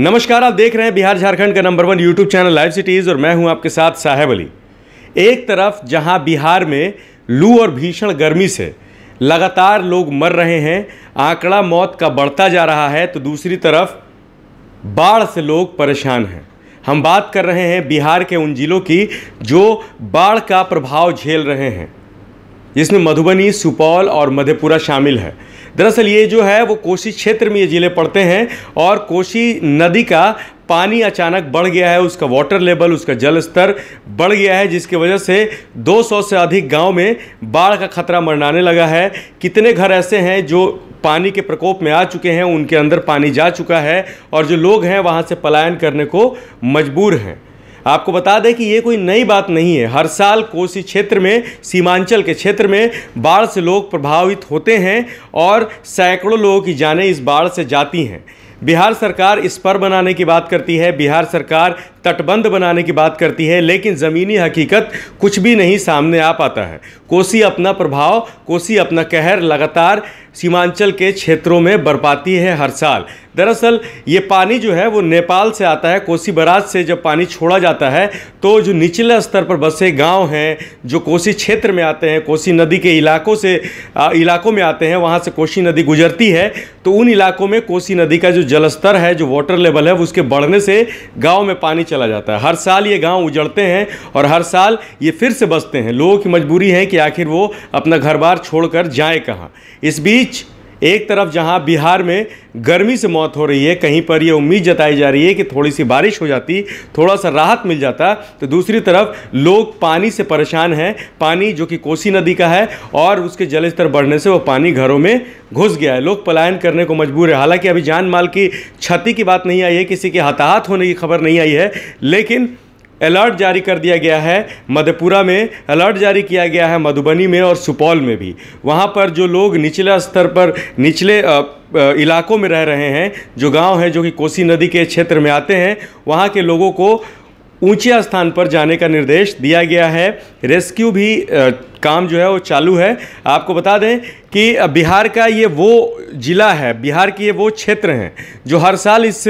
नमस्कार, आप देख रहे हैं बिहार झारखंड का number one YouTube channel live cities और मैं हूँ आपके साथ साहेब अली। एक तरफ़ जहाँ बिहार में लू और भीषण गर्मी से लगातार लोग मर रहे हैं, आंकड़ा मौत का बढ़ता जा रहा है तो दूसरी तरफ़ बाढ़ से लोग परेशान हैं। हम बात कर रहे हैं बिहार के उन जिलों की जो बाढ़ का प्रभाव झेल रहे हैं। जिसमें मधुबनी, सुपौल और मधेपुरा शामिल है। दरअसल ये जो है, वो कोसी क्षेत्र में ये ज़िले पड़ते हैं और कोसी नदी का पानी अचानक बढ़ गया है, उसका वाटर लेवल उसका जल स्तर बढ़ गया है, जिसकी वजह से 200 से अधिक गाँव में बाढ़ का खतरा मरनाने लगा है। कितने घर ऐसे हैं जो पानी के प्रकोप में आ चुके हैं, उनके अंदर पानी जा चुका है और जो लोग हैं, वहाँ से पलायन करने को मजबूर हैं। आपको बता दें कि ये कोई नई बात नहीं है। हर साल कोसी क्षेत्र में, सीमांचल के क्षेत्र में बाढ़ से लोग प्रभावित होते हैं और सैकड़ों लोगों की जानें इस बाढ़ से जाती हैं। बिहार सरकार इस पर बनाने की बात करती है। बिहार सरकार तटबंध बनाने की बात करती है लेकिन ज़मीनी हकीकत कुछ भी नहीं सामने आ पाता है। कोसी अपना प्रभाव कोसी अपना कहर लगातार सीमांचल के क्षेत्रों में बरपाती है हर साल। दरअसल ये पानी जो है वो नेपाल से आता है। कोसी बराज से जब पानी छोड़ा जाता है तो जो निचले स्तर पर बसे गाँव हैं जो कोसी क्षेत्र में आते हैं कोसी नदी के इलाकों से आ, इलाकों में आते हैं वहाँ से कोसी नदी गुजरती है तो उन इलाकों में कोसी नदी का जो जलस्तर है जो वाटर लेवल है उसके बढ़ने से गाँव में पानी चला जाता है। हर साल ये गाँव उजड़ते हैं और हर साल ये फिर से बसते हैं। लोगों की मजबूरी है कि आखिर वो अपना घर बार छोड़कर जाए कहाँ। इस बीच एक तरफ़ जहाँ बिहार में गर्मी से मौत हो रही है, कहीं पर यह उम्मीद जताई जा रही है कि थोड़ी सी बारिश हो जाती थोड़ा सा राहत मिल जाता तो दूसरी तरफ़ लोग पानी से परेशान हैं। पानी जो कि कोसी नदी का है और उसके जल स्तर बढ़ने से वो पानी घरों में घुस गया है। लोग पलायन करने को मजबूर है। हालाँकि अभी जान माल की क्षति की बात नहीं आई है, किसी के हताहत होने की खबर नहीं आई है, लेकिन अलर्ट जारी कर दिया गया है मधेपुरा में, अलर्ट जारी किया गया है मधुबनी में और सुपौल में भी। वहाँ पर जो लोग निचले स्तर पर, निचले इलाकों में रह रहे हैं, जो गाँव हैं, जो कि कोसी नदी के क्षेत्र में आते हैं, वहाँ के लोगों को ऊँचे स्थान पर जाने का निर्देश दिया गया है। रेस्क्यू भी काम जो है वो चालू है। आपको बता दें कि बिहार का ये वो ज़िला है, बिहार के ये वो क्षेत्र हैं, जो हर साल इस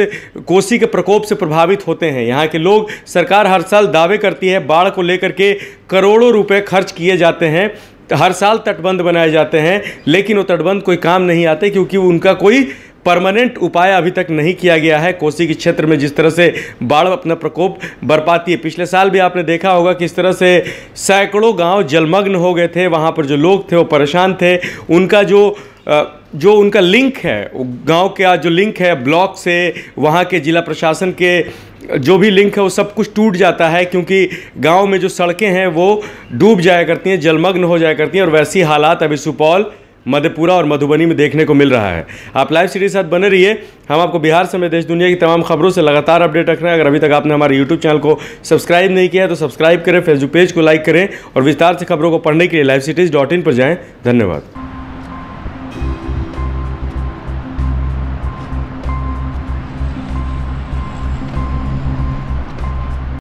कोसी के प्रकोप से प्रभावित होते हैं। यहाँ के लोग सरकार हर साल दावे करती है, बाढ़ को लेकर के करोड़ों रुपए खर्च किए जाते हैं। हर साल तटबंध बनाए जाते हैं, लेकिन वो तटबंध कोई काम नहीं आते क्योंकि उनका कोई परमानेंट उपाय अभी तक नहीं किया गया है। कोसी के क्षेत्र में जिस तरह से बाढ़ अपना प्रकोप बरपाती है, पिछले साल भी आपने देखा होगा किस तरह से सैकड़ों गाँव जलमग्न हो गए थे। वहाँ पर जो लोग थे वो परेशान थे। उनका जो जो उनका लिंक है गाँव का जो लिंक है, ब्लॉक से वहाँ के ज़िला प्रशासन के जो भी लिंक है, वो सब कुछ टूट जाता है क्योंकि गाँव में जो सड़कें हैं, वो डूब जाया करती हैं, जलमग्न हो जाया करती हैं और वैसी हालात अभी सुपौल मधेपुरा और मधुबनी में देखने को मिल रहा है। आप लाइव सीरीज़ साथ बने रहिए। हम आपको बिहार समेत देश दुनिया की तमाम खबरों से लगातार अपडेट रख रहे हैं। अगर अभी तक आपने हमारे यूट्यूब चैनल को सब्सक्राइब नहीं किया है तो सब्सक्राइब करें फेसबुक पेज को लाइक करें और विस्तार से खबरों को पढ़ने के लिए लाइव सिटीज़ डॉट इन पर जाएँ। धन्यवाद।